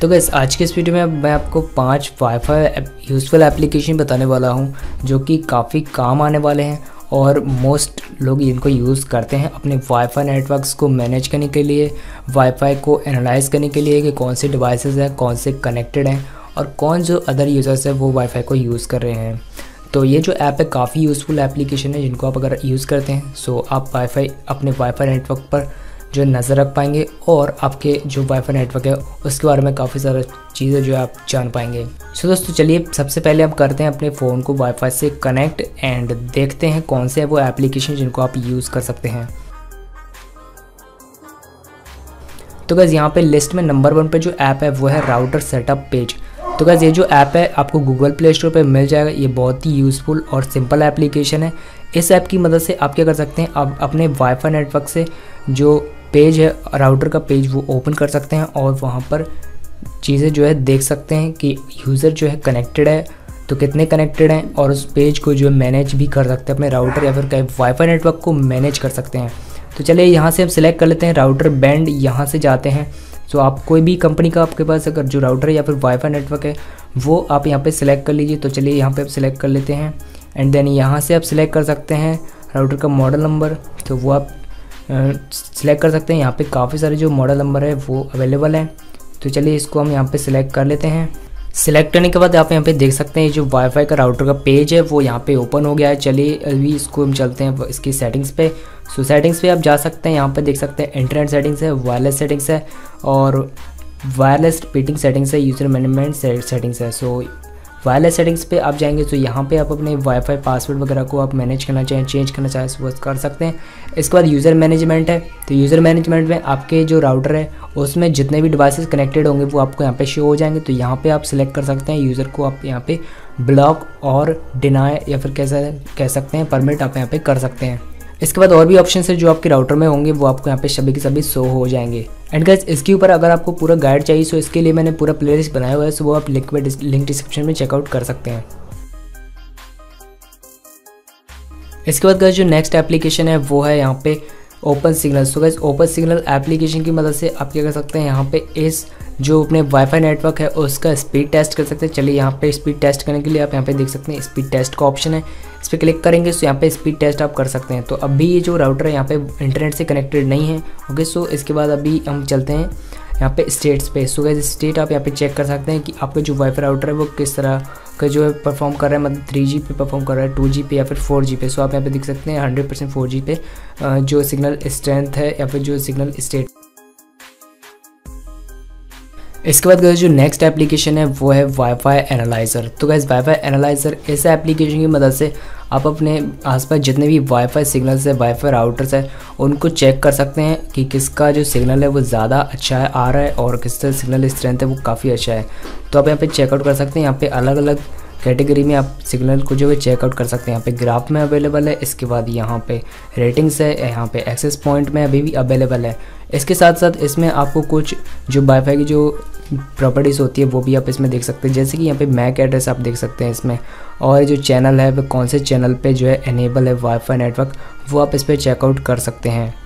तो गैस आज के इस वीडियो में मैं आपको पाँच वाईफाई यूज़फुल एप्लीकेशन बताने वाला हूँ, जो कि काफ़ी काम आने वाले हैं और मोस्ट लोग इनको यूज़ करते हैं अपने वाईफाई नेटवर्क्स को मैनेज करने के लिए वाईफाई को एनालाइज करने के लिए कि कौन से डिवाइसेस हैं, कौन से कनेक्टेड हैं और कौन जो अदर यूज़र्स हैं वो वाईफाई को यूज़ कर रहे हैं। तो ये जो ऐप है, काफ़ी यूज़फुल एप्लीकेशन है जिनको आप अगर यूज़ करते हैं सो आप वाईफाई अपने वाईफाई नेटवर्क पर जो नज़र रख पाएँगे और आपके जो वाईफाई नेटवर्क है, उसके बारे में काफ़ी सारा चीज़ें जो है आप जान पाएँगे। सो दोस्तों, चलिए सबसे पहले आप करते हैं अपने फ़ोन को वाईफाई से कनेक्ट एंड देखते हैं कौन से हैं वो एप्लीकेशन जिनको आप यूज़ कर सकते हैं। तो गैस यहाँ पे लिस्ट में नंबर वन पे जो ऐप है, वो है राउटर सेटअप पेज तो गैस ये जो ऐप है, आपको गूगल प्ले स्टोर पे मिल जाएगा। ये बहुत ही यूज़फुल और सिंपल एप्लीकेशन है। इस ऐप की मदद से आप क्या कर सकते हैं, आप अपने वाईफाई नेटवर्क से जो पेज है राउटर का पेज वो ओपन कर सकते हैं और वहाँ पर चीज़ें जो है देख सकते हैं कि यूज़र जो है कनेक्टेड है तो कितने कनेक्टेड हैं और उस पेज को जो है मैनेज भी कर सकते हैं, अपने राउटर या फिर कहीं वाईफाई नेटवर्क को मैनेज कर सकते हैं। तो चलिए यहाँ से हम सिलेक्ट कर लेते हैं राउटर बैंड यहाँ से जाते हैं। तो आप कोई भी कंपनी का आपके पास अगर जो राउटर है या फिर वाईफाई नेटवर्क है, वो आप यहाँ पे सिलेक्ट कर लीजिए। तो चलिए यहाँ पे आप सिलेक्ट कर लेते हैं। एंड देन यहाँ से आप सिलेक्ट कर सकते हैं राउटर का मॉडल नंबर तो वो आप सिलेक्ट कर सकते हैं। यहाँ पे काफ़ी सारे जो मॉडल नंबर है, वो अवेलेबल हैं। तो चलिए इसको हम यहाँ पे सिलेक्ट कर लेते हैं। सिलेक्ट करने के बाद आप यहाँ पे देख सकते हैं जो वाईफाई का राउटर का पेज है, वो यहाँ पे ओपन हो गया है। चलिए अभी इसको हम चलते हैं इसकी सेटिंग्स पे। सो सेटिंग्स पे आप जा सकते हैं। यहाँ पे देख सकते हैं इंटरनेट सेटिंग्स है वायरलेस सेटिंग्स है और वायरलेस रिपीटिंग सेटिंग्स है यूज़र मैनेजमेंट सेटिंग्स है। सो वायरलेस सेटिंग्स पे आप जाएँगे तो यहाँ पे आप अपने वाईफाई पासवर्ड वगैरह को आप मैनेज करना चाहें चेंज करना चाहें वो कर सकते हैं। इसके बाद यूज़र मैनेजमेंट है। तो यूज़र मैनेजमेंट में आपके जो राउटर है, उसमें जितने भी डिवाइसेस कनेक्टेड होंगे वो आपको यहाँ पे शो हो जाएँगे। तो यहाँ पे आप सिलेक्ट कर सकते हैं यूज़र को आप यहाँ पे ब्लॉक और डिनाई या फिर कैसा, कह सकते हैं परमिट आप यहाँ पे कर सकते हैं। इसके बाद और भी ऑप्शन है जो आपके राउटर में होंगे, वो आपको यहाँ पे सभी के सभी शो हो जाएँगे। एंड गैस इसके ऊपर अगर आपको पूरा गाइड चाहिए सो इसके लिए मैंने पूरा प्लेलिस्ट बनाया हुआ है सो वो आप लिंक लिंक डिस्क्रिप्शन में चेकआउट कर सकते हैं। इसके बाद गैस जो नेक्स्ट एप्लीकेशन है, वो है यहाँ पे Open Signal so guys Open Signal application की मदद से आप क्या कर सकते हैं, यहाँ पे इस जो अपने वाईफाई नेटवर्क है, उसका स्पीड टेस्ट कर सकते हैं। चलिए यहाँ पे स्पीड टेस्ट करने के लिए आप यहाँ पे देख सकते हैं स्पीड टेस्ट का ऑप्शन है। इस पर क्लिक करेंगे तो यहाँ पे स्पीड टेस्ट आप कर सकते हैं। तो अभी ये जो राउटर है, यहाँ पे इंटरनेट से कनेक्टेड नहीं है ओके सो इसके बाद अभी हम चलते हैं यहाँ पे स्टेट्स पे। सो गैस स्टेट आप यहाँ पे चेक कर सकते हैं कि आपका जो वाईफाई राउटर है, वो किस तरह का जो है परफॉर्म कर रहा है। मतलब थ्री जी पे परफॉर्म कर रहा है टू जी पे या फिर फोर जी पे। सो आप यहाँ पे देख सकते हैं हंड्रेड परसेंट फोर जी पे जो सिग्नल स्ट्रेंथ है या फिर जो सिग्नल स्टेट इसके बाद जो नेक्स्ट एप्लीकेशन है, वो है वाईफाई एनालाइज़र तो गैस वाईफाई एनालाइज़र इस एप्लीकेशन की मदद से आप अपने आसपास जितने भी वाईफाई सिग्नल्स है वाईफाई राउटर्स है, उनको चेक कर सकते हैं कि किसका जो सिग्नल है, वो ज़्यादा अच्छा है आ रहा है और किसका सिग्नल स्ट्रेंथ है, वो काफ़ी अच्छा है। तो आप यहाँ पे चेकआउट कर सकते हैं। यहाँ पे अलग अलग कैटेगरी में आप सिग्नल को जो है चेकआउट कर सकते हैं। यहाँ पे ग्राफ में अवेलेबल है, इसके बाद यहाँ पे रेटिंग्स है, यहाँ पे एक्सेस पॉइंट में अभी भी अवेलेबल है। इसके साथ साथ इसमें आपको कुछ जो वाईफाई की जो प्रॉपर्टीज़ होती है, वो भी आप इसमें देख सकते हैं। जैसे कि यहाँ पे मैक एड्रेस आप देख सकते हैं इसमें। और जो चैनल है, वो कौन से चैनल पे जो है एनेबल है वाईफाई नेटवर्क वो आप इस पर चेकआउट कर सकते हैं।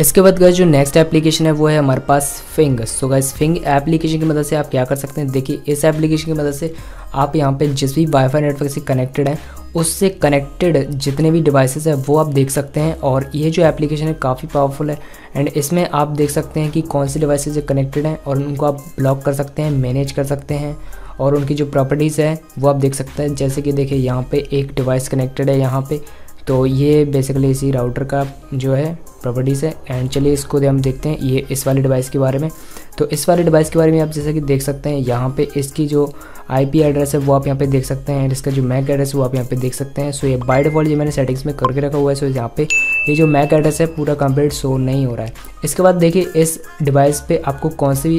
इसके बाद गए जो नेक्स्ट एप्लीकेशन है, वो है हमारे पास फिंग सो गैस फिंग एप्लीकेशन की मदद से आप क्या कर सकते हैं? देखिए, इस एप्लीकेशन की मदद से आप यहाँ पे जिस भी वाईफाई नेटवर्क से कनेक्टेड है, उससे कनेक्टेड जितने भी डिवाइसेस हैं, वो आप देख सकते हैं। और ये जो एप्लीकेशन है, काफ़ी पावरफुल है। एंड इसमें आप देख सकते हैं कि कौन से डिवाइसेज कनेक्टेड हैं और उनको आप ब्लॉक कर सकते हैं मैनेज कर सकते हैं। और उनकी जो प्रॉपर्टीज़ है, वो आप देख सकते हैं। जैसे कि देखिए, यहाँ पे एक डिवाइस कनेक्टेड है, यहाँ पे तो ये बेसिकली इसी राउटर का जो है प्रॉपर्टीज़ है। एंड चलिए इसको हम देखते हैं ये इस वाले डिवाइस के बारे में। तो इस वाले डिवाइस के बारे में आप जैसा कि देख सकते हैं, यहाँ पे इसकी जो आईपी एड्रेस है, वो आप यहाँ पे देख सकते हैं इसका जो मैक एड्रेस है, वो आप यहाँ पे देख सकते हैं। सो ये बाय डिफ़ॉल्ट ये मैंने सेटिंग्स में करके रखा हुआ है सो यहाँ पे ये जो मैक एड्रेस है, पूरा कंप्लीट शो नहीं हो रहा है। इसके बाद देखिए, इस डिवाइस पे आपको कौन से भी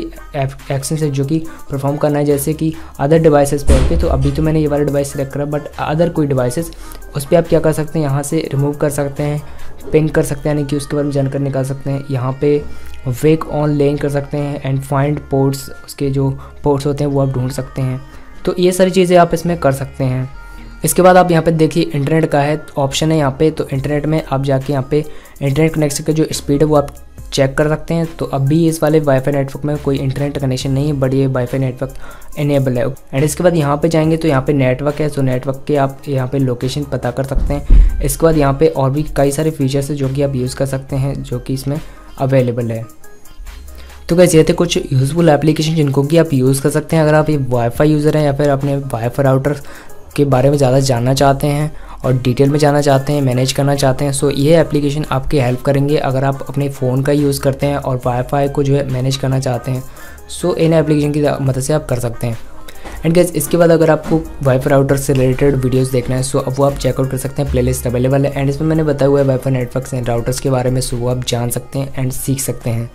एक्शन है जो कि परफॉर्म करना है, जैसे कि अदर डिवाइसेस पे ओके तो अभी तो मैंने ये वाला डिवाइस सेलेक्ट करा बट अदर कोई डिवाइसेस उस पर आप क्या कर सकते हैं, यहाँ से रिमूव कर सकते हैं पिंक कर सकते हैं, यानी कि उसके बारे में जानकारी निकाल सकते हैं। यहाँ पे वेक ऑन लेन कर सकते हैं एंड फाइंड पोर्ट्स उसके जो पोर्ट्स होते हैं, वो आप ढूंढ सकते हैं। तो ये सारी चीज़ें आप इसमें कर सकते हैं। इसके बाद आप यहाँ पे देखिए इंटरनेट का है ऑप्शन है यहाँ पे तो इंटरनेट में आप जाके यहाँ पे इंटरनेट कनेक्शन का जो स्पीड है वो आप चेक कर सकते हैं। तो अभी इस वाले वाईफाई नेटवर्क में कोई इंटरनेट कनेक्शन नहीं है बट ये वाईफाई नेटवर्क इनेबल है। एंड इसके बाद यहाँ पे जाएँगे तो यहाँ पे नेटवर्क है तो नेटवर्क के आप यहाँ पे लोकेशन पता कर सकते हैं। इसके बाद यहाँ पे और भी कई सारे फीचर्स है जो कि आप यूज़ कर सकते हैं, जो कि इसमें अवेलेबल है। तो कैसे थे कुछ यूज़फुल एप्लीकेशन जिनको कि आप यूज़ कर सकते हैं। अगर आप ये वाईफाई यूज़र हैं या फिर अपने वाईफाई राउटर के बारे में ज़्यादा जानना चाहते हैं और डिटेल में जाना चाहते हैं मैनेज करना चाहते हैं सो ये एप्लीकेशन आपकी हेल्प करेंगे अगर आप अपने फ़ोन का यूज़ करते हैं और वाईफाई को जो है मैनेज करना चाहते हैं। सो इन एप्लीकेशन की मदद से आप कर सकते हैं। एंड गैस इसके बाद अगर आपको वाईफाई राउटर से रिलेटेड वीडियोस देखना है सो अब वो आप चेकआउट कर सकते हैं प्लेलिस्ट अवेलेबल है। एंड इसमें मैंने बताया हुआ है वाईफाई नेटवर्क्स एंड राउटर्स के बारे में सो वो आप जान सकते हैं एंड सीख सकते हैं।